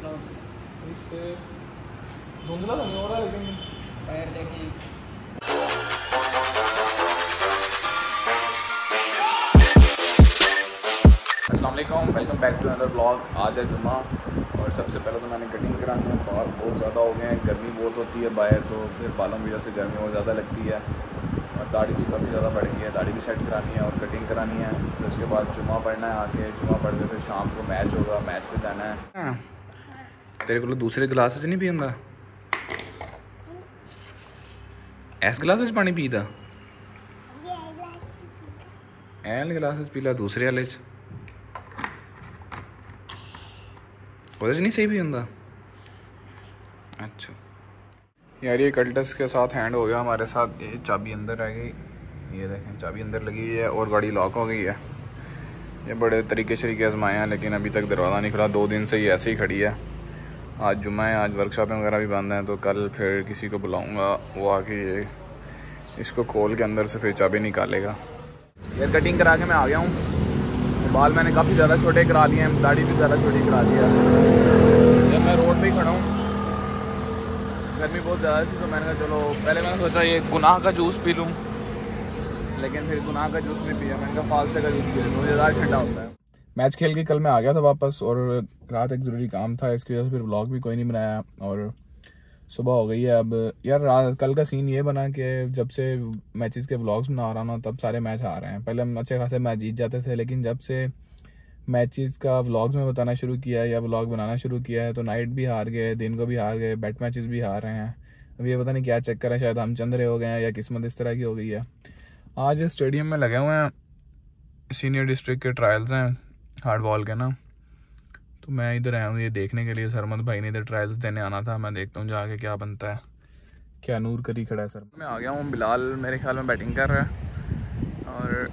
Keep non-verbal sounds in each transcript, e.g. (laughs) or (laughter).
इससे धुंधला तो नहीं हो रहा लेकिन टायर देखिए अस्सलाम वालेकुम welcome back to another blog आज है जुमा और सबसे पहले तो मैंने कटिंग करानी है। बाल बहुत ज़्यादा हो गए हैं गर्मी बहुत होती है बाहर तो फिर बालों की वजह से गर्मी और ज़्यादा लगती है। और दाढ़ी भी काफ़ी ज़्यादा बढ़ गई है दाढ़ी भी सेट करानी है और कटिंग करानी है। फिर उसके बाद जुमा पढ़ना है आके जुमा पढ़ के फिर शाम को मैच होगा मैच पे जाना है। तेरे को दूसरे गिलास च नहीं पींदा? इस गिलास पानी पीता? एल गिलास पी ला दूसरे आह्ले च। ओह्दे नहीं सही पींदा अच्छा। यार, ये कल्टस के साथ हैंड हो गया हमारे साथ। ये चाबी अंदर रह गई। ये देखें, चाबी अंदर लगी हुई है और गाड़ी लॉक हो गई है। ये बड़े तरीके शरीके आजमाए हैं, लेकिन अभी तक दरवाज़ा नहीं खुला। दो दिन से ये ऐसे ही खड़ी है। आज जुम्मा है, आज वर्कशॉपें वगैरह भी बंद हैं तो कल फिर किसी को बुलाऊँगा, वो आके ये इसको खोल के अंदर से फिर चाबी निकालेगा। यार कटिंग करा के मैं आ गया हूँ। बाल मैंने काफ़ी ज़्यादा छोटे करा लिए हैं, दाढ़ी भी ज़्यादा छोटी करा दी है। जब मैं रोड पे ही खड़ा हूँ, गर्मी बहुत ज़्यादा थी तो मैंने कहा, चलो, पहले मैंने सोचा ये गुनाह का जूस पी लूँ। लेकिन फिर गुनाह का जूस नहीं पिया। मैंने कहा, फालसे का जूस पी लूँ, मुझे ज़्यादा ठंडा होता है। मैच खेल के कल मैं आ गया था वापस और रात एक ज़रूरी काम था, इसकी वजह से फिर ब्लॉग भी कोई नहीं बनाया और सुबह हो गई है अब। यार, रात, कल का सीन ये बना कि जब से मैचेस के व्लॉग्स बना रहा ना, तब सारे मैच आ रहे हैं। पहले हम अच्छे खासे मैच जीत जाते थे, लेकिन जब से मैचेस का व्लॉग्स में बताना शुरू किया या व्लॉग बनाना शुरू किया है तो नाइट भी हार गए, दिन को भी हार गए बैट मैचेस भी हार रहे हैं। अब ये पता नहीं क्या चक्कर है शायद हम चंद्रे हो गए हैं या किस्मत इस तरह की हो गई है। आज स्टेडियम में लगे हुए हैं सीनियर डिस्ट्रिक्ट के ट्रायल्स हैं। हार्ड बॉल के ना तो मैं इधर आया हूँ ये देखने के लिए सरमद भाई ने इधर ट्रायल्स देने आना था। मैं देखता हूँ जाके क्या बनता है। क्या नूर करी खड़ा है सर? मैं आ गया हूँ बिलाल मेरे ख्याल में बैटिंग कर रहा है। और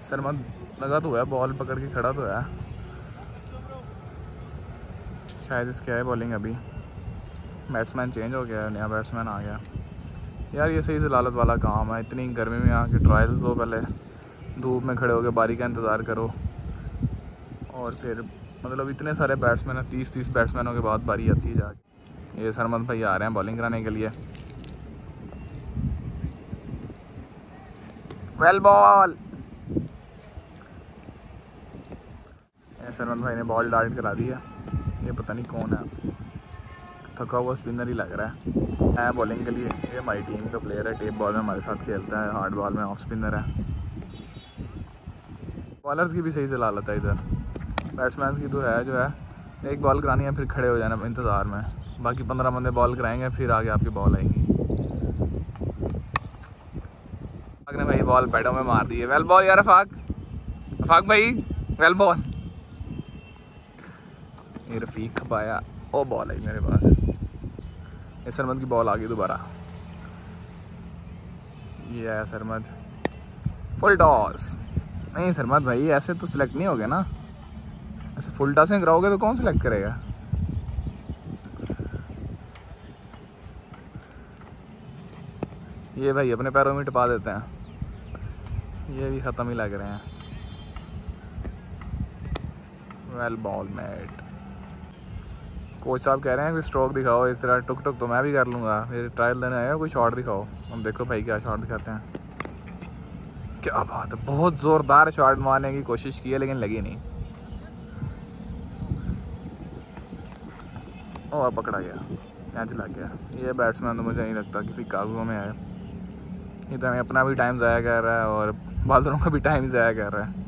सरमद लगा तो है बॉल पकड़ के खड़ा तो है। शायद इसके है बॉलिंग अभी। बैट्समैन चेंज हो गया नया बैट्समैन आ गया। यार ये सही जलालत वाला काम है इतनी गर्मी में आके ट्रायल्स दो पहले। धूप में खड़े होकर बारी का इंतज़ार करो। और फिर मतलब इतने सारे बैट्समैन हैं तीस तीस बैट्समैनों के बाद बारी आती है जाके। ये सरमद भाई आ रहे हैं बॉलिंग कराने के लिए। वेल बॉल सरमद भाई ने बॉल डार्ट करा दी है। ये पता नहीं कौन है। थका हुआ स्पिनर ही लग रहा है। मैं बॉलिंग के लिए, ये हमारी टीम का प्लेयर है टेप बॉल में हमारे साथ खेलता है हार्ड बॉल में ऑफ़ स्पिनर है। बॉलर्स की भी सही से लालत है इधर। बैट्समैन की तो है जो है। एक बॉल करानी है, फिर खड़े हो जाना इंतज़ार में। बाकी पंद्रह बंदे बॉल कराएँगे, फिर आगे आपकी बॉल आएँगी। ने भाई बॉल पैडों में मार दी है वेल बॉल यार अफाक अफाक भाई वेल बॉल ये रफीक खपाया ओ बॉल आई मेरे पास। ये सरमद की बॉल आ गई दोबारा। ये है सरमद। फुल टॉस नहीं सरमद भाई, ऐसे तो सिलेक्ट नहीं हो गया ना। ऐसे फुल टॉसिंग कराओगे तो कौन सिलेक्ट करेगा? ये भाई, अपने पैरों में टपा देते हैं। ये भी ख़त्म ही लग रहे हैं। वेल बॉल मेट कोच साहब कह रहे हैं कि स्ट्रोक दिखाओ, इस तरह टुक टुक तो मैं भी कर लूँगा। फिर ट्रायल देने आएगा कोई शॉट दिखाओ। हम देखो भाई क्या शॉट दिखाते हैं। क्या बात है? बहुत ज़ोरदार शॉट मारने की कोशिश की है, लेकिन लगी नहीं। ओ पकड़ा गया। कैच लग गया। ये बैट्समैन तो मुझे नहीं लगता किसी काबू में आए। ये तो हमें अपना भी टाइम ज़ाया कर रहा है और बादलों का भी टाइम ज़ाया कर रहा है।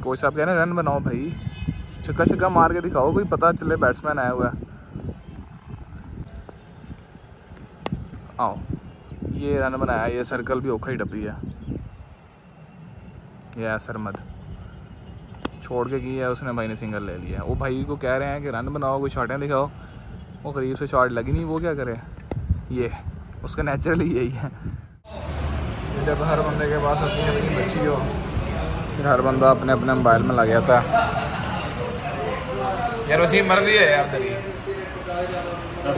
कोच साहब कह रहे हैं, रन बनाओ भाई। छक्का छक्का मार के दिखाओ, कोई पता चले बैट्समैन आया हुआ आओ, ये रन बनाया, ये सर्कल भी औखा ही डबी है। ये है सरमद छोड़ के किया है, उसने भाई ने सिंगल ले लिया। वो भाई को कह रहे हैं कि रन बनाओ, कोई शॉटें दिखाओ। वो करीब से शॉट लगी नहीं, वो क्या करे? ये, उसका नेचुरली यही है। जब हर बंदे के पास अपनी अपनी बच्ची हो फिर हर बंदा अपने अपने मोबाइल में लग जाता है। ਯਾਰ ਅਸੀਂ ਮਰਦੀ ਹੈ ਯਾਰ ਤੇਰੀ।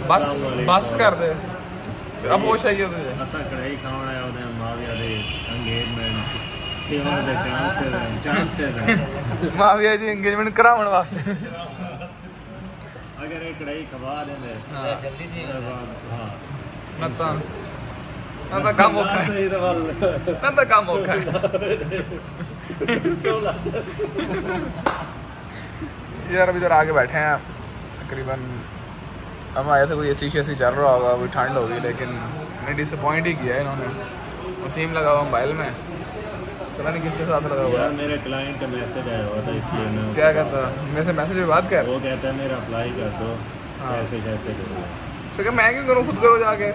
ਬਸ ਬਸ ਕਰ ਦੇ। ਅਬ ਹੋਸ਼ ਆਈ ਉਹਦੇ ਅਸਾਂ ਕੜਾਈ ਖਾਣ ਆਇਆ ਉਹਦੇ ਮਾਵਿਆ ਦੇ ਅੰਗੇਜਮੈਂਟ ਸੇਵਾ ਦੇ ਚਾਂਸ ਹੈ ਚਾਂਸ ਹੈ। ਮਾਵਿਆ ਦੀ ਅੰਗੇਜਮੈਂਟ ਕਰਾਉਣ ਵਾਸਤੇ। ਅਗਰ ਇਹ ਕੜਾਈ ਖਵਾ ਦਿੰਦੇ ਹਾਂ। ਜਲਦੀ ਦੀ ਹਾਂ। ਨਾ ਤਾਂ ਨਾ ਤਾਂ ਕੰਮ ਔਖਾ ਹੈ। ਨਾ ਤਾਂ ਕੰਮ ਔਖਾ ਹੈ। ਚੋਲਾ। यार अभी तो आगे बैठे हैं तकरीबन हम आए थे कोई एसी शेसी चल रहा होगा कोई ठंड होगी लेकिन मैंने डिसअपॉइंट ही किया है इन्होंने। वसीम लगा हुआ मोबाइल में। पता नहीं किसके साथ लगा हुआ मेरे क्लाइंट का मैसेज आया हुआ था इसलिए मैं क्या कहता मेरे से मैसेज पे बात कर। वो कहता है मेरा अप्लाई कर दो। हाँ। पैसे कैसे दोगे सो क्या मैं क्यों करूँ? खुद करो जाके।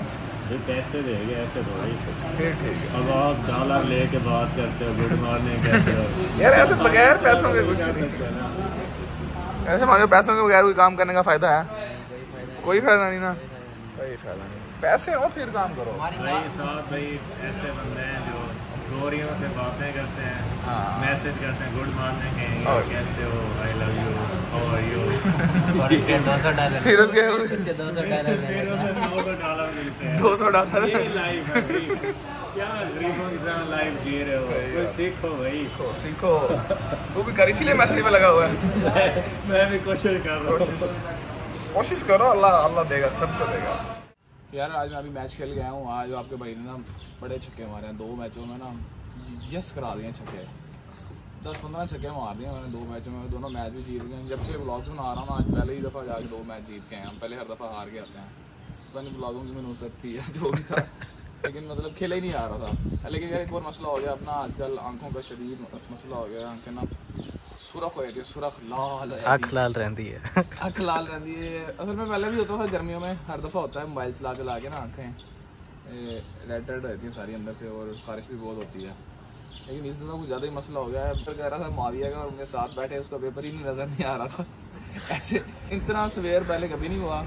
पैसे देंगे ऐसे थोड़ी। फिर ठीक है। अब आप डॉलर लेके बात करते हो गुड मॉर्निंग कहते हो। (laughs) यार ऐसे बगैर पैसों के कुछ (laughs) नहीं। ना। ऐसे मान लो पैसों के बगैर कोई काम करने का फ़ायदा है? कोई फ़ायदा नहीं। ना? कोई फ़ायदा नहीं। पैसे हो फिर काम करो। भाई साहब भाई ऐसे बंदे हैं जो गोरियों से बातें करते हैं हाँ। मैसेज करते हैं गुड मॉर्निंग है कैसे हो I love you how are you और इसके दो सौ डॉलर फिर उसके इसके दो सौ डॉलर फिर डॉलर मिलते हैं। दो सौ डॉलर ये लाइफ है क्या गरीबों की तरह लाइफ जी रहे हो कोई सीखो भाई। सीखो सीखो। तू भी कर इसीलिए मैसेज पे लगा हुआ है। मैं भी कोशिश कर रहा कोशिश। हूँ कोशिश करो अल्लाह अल्लाह देगा सबको देगा। यार, आज मैं अभी मैच खेल गया हूँ। आज आपके भाई ने ना बड़े छक्के मारे हैं, दो मैचों में ना। यस करा दिए छक्के। दस पंद्रह छक्के मार दिए मैंने दो मैचों में, दोनों मैच भी जीत गए। हैं। जब से ब्लॉग्स बना रहा हूँ आज पहले ही दफ़ा जाके दो मैच जीत के हैं। हम पहले हर दफ़ा हार के आते हैं। पता नहीं ब्लॉगों की मैंने मनूसत थी या जो भी था। लेकिन मतलब खेला ही नहीं आ रहा था। लेकिन यार एक और मसला हो गया अपना, आजकल आँखों का शदीद मसला हो गया, आँखें ना सुरख हो जाती है सुरख लाल हो जाती है। ਅੱਖ ਲਾਲ ਰਹਿੰਦੀ ਹੈ अख लाल रहती है असल में पहले भी होता था गर्मियों में हर दफ़ा होता है मोबाइल चला के ला के ना आँखें रेड रेड रहती हैं सारी अंदर से और खारिश भी बहुत होती है लेकिन इस दफ़ा कुछ ज़्यादा ही मसला हो गया है पेपर कह रहा था माविया का और उनके साथ बैठे उसका पेपर ही नहीं नज़र नहीं आ रहा था ऐसे इतना सवेर पहले कभी नहीं हुआ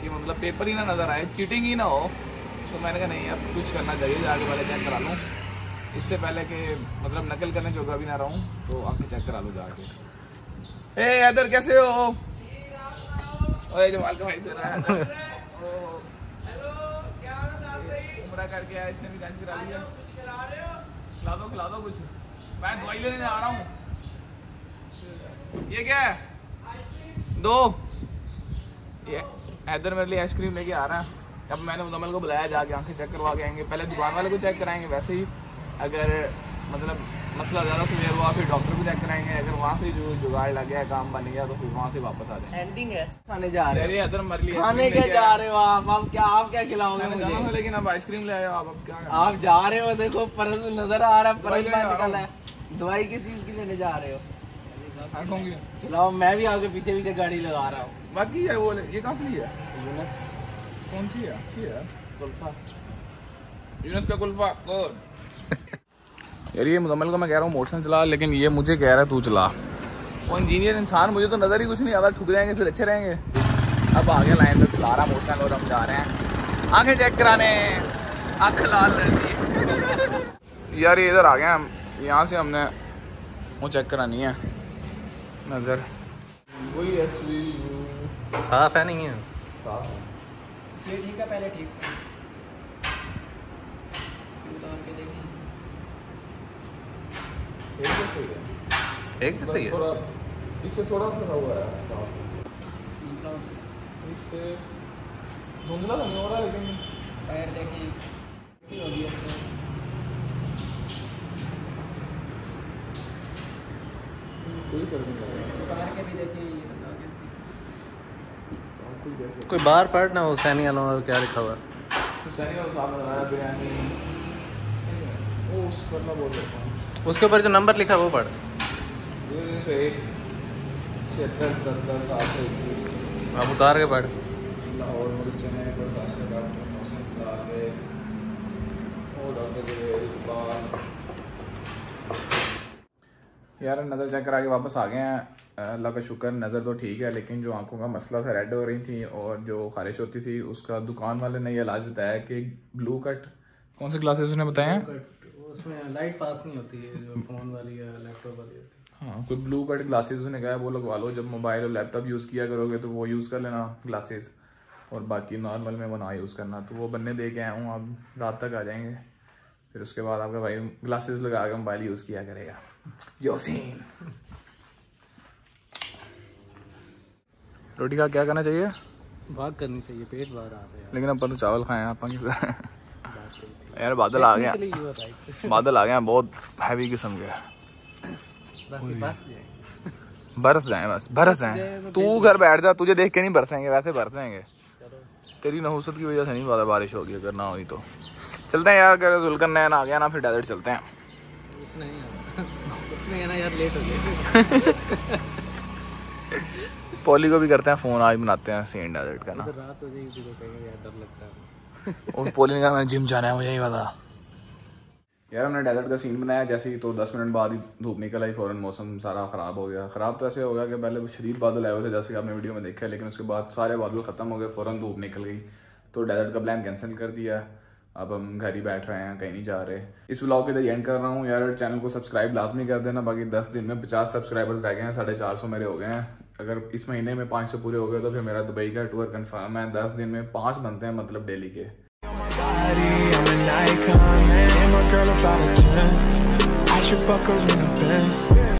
कि मतलब पेपर ही ना नज़र आए चीटिंग ही ना हो तो मैंने कहा नहीं अब कुछ करना चाहिए जाके पहले चेक करा लूँ इससे पहले कि मतलब नकल करने जोगा भी ना रहूँ तो आँखें चेक करा लो जाके। ए इधर कैसे हो? ओए जमाल का भाई फिर रहा है। (laughs) ओ, उम्रा करके आया इसने भी कैंसिल करा लिया खिला दो खिला दो कुछ। मैं दवाई लेने जा रहा हूँ। ये क्या है? दो। ये हैदर मेरे लिए आइसक्रीम लेके आ रहा है। अब मैंने मुदमल को बुलाया जाके आँखें चेक करवा के आएँगे। पहले दुकान वाले को चेक कराएँगे वैसे ही। अगर मतलब मसला ज़्यादा सीवियर हुआ फिर डॉक्टर को चेक कराएँगे। अगर वहाँ से जो जुगाड़ लग गया काम बन गया तो फिर वहाँ से वापस आ जाएँगे। एंडिंग है। खाने जा रहे अरे हैदर मर लिया खाने के जा रहे हो आप? आप क्या आप क्या खिलाओगे मुझे? लेकिन अब आइसक्रीम ले आए हो आप अब क्या आप जा रहे हो देखो परस में नज़र आ रहा है परस आ रहा निकल है। दवाई किस चीज़ की लेने जा रहे हो? चलाओ मैं भी आगे पीछे पीछे गाड़ी लगा रहा हूँ। बाकी ये वो ये कहाँ से लिया कौन सी है? अच्छी है। कुल्फा। यूनस का कुल्फा गुड यार ये मुजम्मल को मैं कह रहा हूँ मोटरसाइकिल चला लेकिन ये मुझे कह रहा है तू चला। वो इंजीनियर इंसान मुझे तो नज़र ही कुछ नहीं आता ठुक जाएँगे फिर अच्छे रहेंगे। अब आगे लाइन पे चला रहा मोटरसाइकिल और हम जा रहे हैं। आँखें चेक कराने। आँख लाल रहती यार ये इधर आ गए हम। यहाँ से हमने वो चेक करानी है। नज़र। वही साफ़ है नहीं है? साफ़ है। ये ठीक है पहले ठीक था उतार के देखिए एक तो सही है। एक ही है थोड़ा इससे थोड़ा सा हुआ है साफ़ इससे धुंधला तो नहीं हो रहा लेकिन पैर देखिए हो गई कोई फ़र्क नहीं पड़ेगा उतार के भी देखिए ये लगा के भी। कोई देख। लो कोई बाहर पढ़ ना हुसैनी क्या लिखा हुआ? है हुसैनी साथ नज़र आया बिरयानी। वो उस पर मैं बोल सकता हूँ। उसके ऊपर जो नंबर लिखा है वो पढ़। आप उतार के पढ़। यार नज़र चेक करा के वापस आ गए हैं। अल्लाह का शुक्र नज़र तो ठीक है लेकिन जो आँखों का मसला था रेड हो रही थी और जो खारिश होती थी उसका दुकान वाले ने ये इलाज बताया कि ब्लू कट कौन से क्लासेस उसने बताया उसमें लाइट पास नहीं होती है जो फ़ोन वाली या लैपटॉप वाली होती हाँ। कोई ब्लू कट ग्लासेस उसने कहा वो लगवा लो। जब मोबाइल और लैपटॉप यूज़ किया करोगे तो वो यूज़ कर लेना ग्लासेस और बाकी नॉर्मल में वो ना यूज़ करना। तो वो बनने दे के आया हूँ आप रात तक आ जाएँगे। फिर उसके बाद आपका भाई ग्लासेस लगा के मोबाइल यूज़ किया करेगा। योसीन रोटी का क्या करना चाहिए? भाग करनी चाहिए पेट आ रहा है लेकिन अपन तो चावल खाए हैं अपन यार बादल आ राइट (laughs) बादल आ गए हैं बहुत हैवी किस्म के। बरस जाए बस बरस जाए। तू घर बैठ जा तुझे देख के नहीं बरसेंगे वैसे बरसेंगे। चलो। तेरी नहुसत की वजह से नहीं पता बारिश होगी अगर ना हुई तो। चलते हैं यार अगर जुलकर नैन आ गया ना फिर डेजर्ट चलते हैं। (laughs) (laughs) पॉली को भी करते हैं फ़ोन आज बनाते हैं सीन डेजर्ट का ना। रात हो जाएगी तो डर लगता है। और पॉली ने कहा मैं जिम जाना है मुझे ही पता यार, हमने डेजर्ट का सीन बनाया, जैसे ही तो दस मिनट बाद ही धूप निकल आई, फ़ौरन मौसम सारा ख़राब हो गया। ख़राब तो ऐसे हो गया कि पहले वो शदीद बादल आए हुए थे, जैसे कि आपने वीडियो में देखा है, लेकिन उसके बाद सारे बादल ख़त्म हो गए, फ़ौरन धूप निकल गई। तो डेजर्ट का प्लान कैंसिल कर दिया। अब हम घर ही बैठ रहे हैं, कहीं नहीं जा रहे। इस ब्लॉग के इधर एंड कर रहा हूँ। यार चैनल को सब्सक्राइब लाजमी कर देना, बाकी दस दिन में पचास सब्सक्राइबर्स रह गए हैं, साढ़े चार सौ मेरे हो गए हैं। अगर इस महीने में पाँच सौ पूरे हो गए तो फिर मेरा दुबई का टूर कन्फर्म है। दस दिन में पाँच बनते हैं मतलब डेली के।